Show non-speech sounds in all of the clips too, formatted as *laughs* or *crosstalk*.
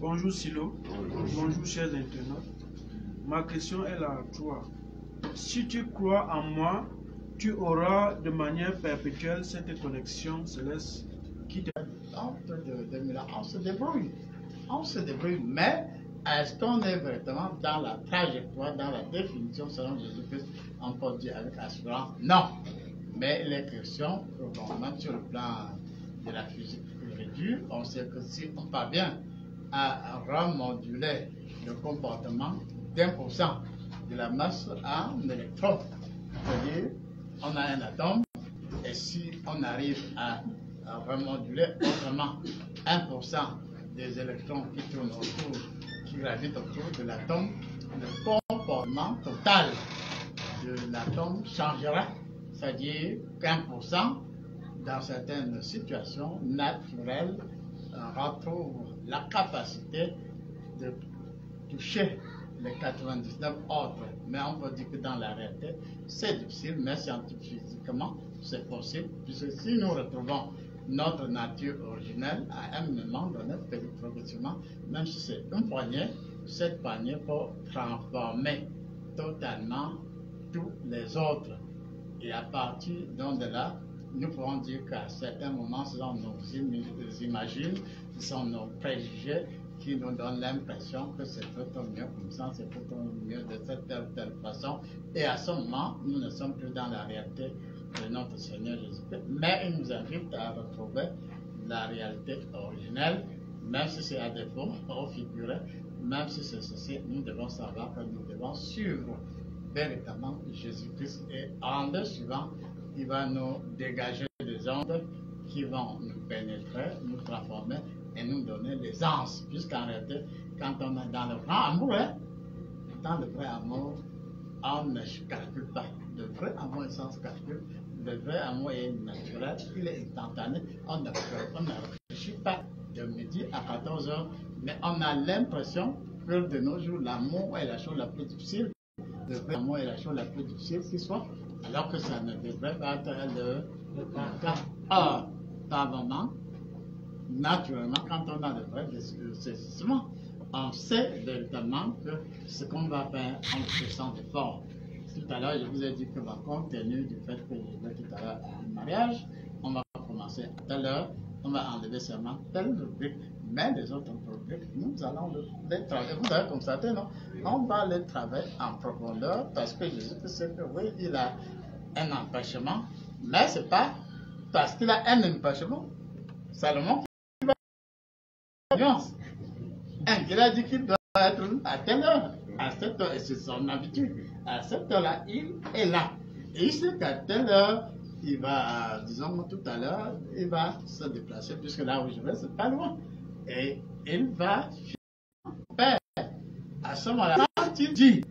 Bonjour Silo. Bonjour chers internautes. Ma question est la toi. Si tu crois en moi, tu auras de manière perpétuelle cette connexion céleste qui te... On se débrouille. On se débrouille, mais est-ce qu'on est vraiment dans la trajectoire, dans la définition selon Jésus-Christ, on peut dire avec assurance? Non. Mais les questions, même sur le plan de la physique pure on sait que si on parvient à remoduler le comportement d'un pour cent de la masse en électrons, c'est-à-dire on a un atome, et si on arrive à, remoduler autrement 1% des électrons qui tournent autour, qui gravitent autour de l'atome, le comportement total de l'atome changera, c'est-à-dire qu'un pour cent dans certaines situations naturelles, on retrouve la capacité de toucher les 99 autres. Mais on peut dire que dans la réalité, c'est difficile, mais scientifiquement, c'est possible, puisque si nous retrouvons notre nature originelle à un moment donné, progressivement, même si c'est une poignée, cette poignée peut transformer totalement tous les autres. Et à partir de là, nous pouvons dire qu'à certains moments, ce sont nos imagines, ce sont nos préjugés qui nous donnent l'impression que c'est tout mieux comme ça, c'est tout mieux de cette telle ou telle façon. Et à ce moment, nous ne sommes plus dans la réalité de notre Seigneur Jésus-Christ, mais il nous invite à retrouver la réalité originelle, même si c'est à défaut, *laughs* au figuré, même si c'est ceci, nous devons savoir que nous devons suivre véritablement Jésus-Christ. Et en le suivant, il va nous dégager des ondes qui vont nous pénétrer, nous transformer et nous donner des anses. Puisqu'en réalité, quand on est dans le vrai amour, hein, dans le vrai amour, on ne calcule pas. Le vrai amour est sans calcul. Le vrai amour est naturel, il est instantané. On ne, on ne réfléchit pas de midi à 14 heures, mais on a l'impression que de nos jours, l'amour est la chose la plus difficile. Le vrai amour est la chose la plus difficile qui soit alors que ça ne devrait pas être le, cas. Or, par moment, naturellement, quand on a le vrai saisissement, on sait véritablement que ce qu'on va faire, on se sent fort. Tout à l'heure, je vous ai dit que, compte tenu du fait que je vais tout à l'heure à un mariage, on va commencer à telle heure, on va enlever seulement telle rubrique, mais les autres rubriques, nous allons les travailler. Vous avez constaté, non? On va les travailler en profondeur parce que Jésus sait que oui, il a un empêchement, mais ce n'est pas parce qu'il a un empêchement seulement qu'il va. Un, il a dit qu'il doit être à telle heure, à cette heure, et c'est son habitude. À cette heure-là, il est là. Et il sait qu'à telle heure, il va, disons tout à l'heure, il va se déplacer, puisque là où je vais, c'est pas loin. Et il va faire. À ce moment-là, quand il dit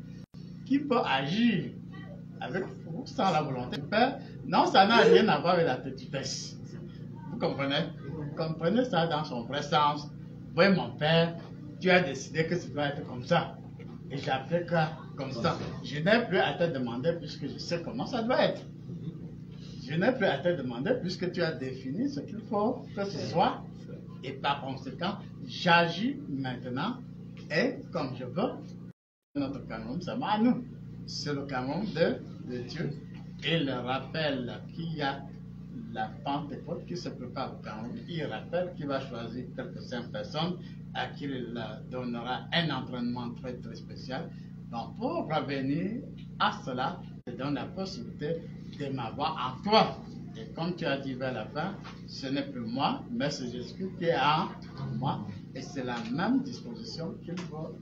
qu'il peut agir avec sans la volonté du Père, non, ça n'a rien à voir avec la petitesse. Vous comprenez? Vous comprenez ça dans son vrai sens? Oui, mon Père, tu as décidé que ça doit être comme ça. Et j'applique comme ça? Je n'ai plus à te demander puisque je sais comment ça doit être. Je n'ai plus à te demander puisque tu as défini ce qu'il faut que ce soit. Et par conséquent, j'agis maintenant et comme je veux. Notre canon, ça va à nous. C'est le canon de, de Dieu. Il rappelle qu'il y a la Pentecôte qui se prépare au canon. Il rappelle qu'il va choisir quelques cinq personnes à qui il donnera un entraînement très très spécial. Donc pour revenir à cela, te donne la possibilité de m'avoir en toi. Et comme tu as dit vers la fin, ce n'est plus moi, mais c'est Jésus qui est en moi. Et c'est la même disposition qu'il faut